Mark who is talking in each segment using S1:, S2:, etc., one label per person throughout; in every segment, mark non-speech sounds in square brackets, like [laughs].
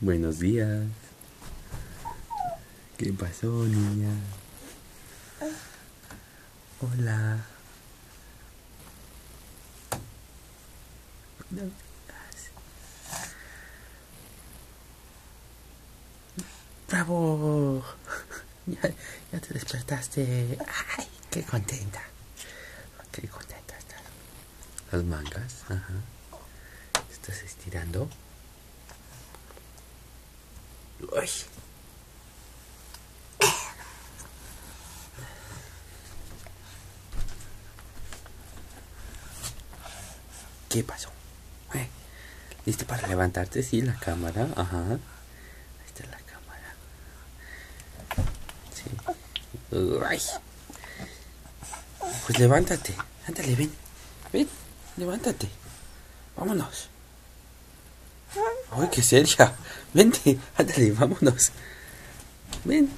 S1: Buenos días. ¿Qué pasó, niña? Hola. Días. ¡Bravo! Ya, ya te despertaste. ¡Ay, qué contenta! Qué contenta estás. Las mangas, ajá. Estás estirando. Uy. ¿Qué pasó? ¿Listo para levantarte? Sí, la cámara. Ajá. Ahí está la cámara. Sí. Uy. Pues levántate. Ándale, ven. Ven, levántate. Vámonos. Ay, qué seria. Vente, ándale, vámonos. Ven.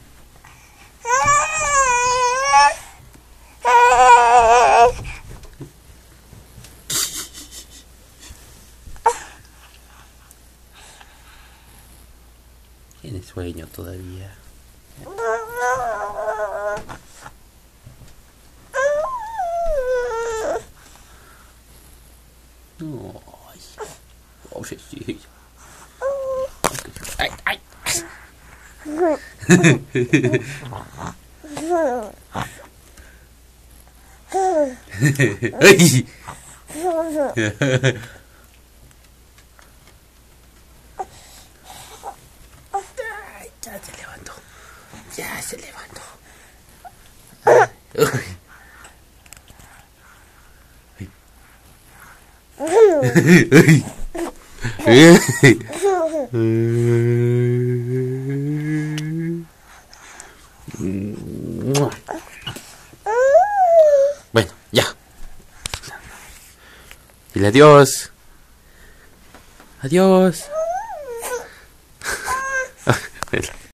S1: Tiene sueño todavía. Ay, pobrecilla. Ay, ay. [laughs] Ay. Ya se levantó. Ya se levantó. Ay. [laughs] Bueno, ya. Dile adiós. Adiós. [laughs]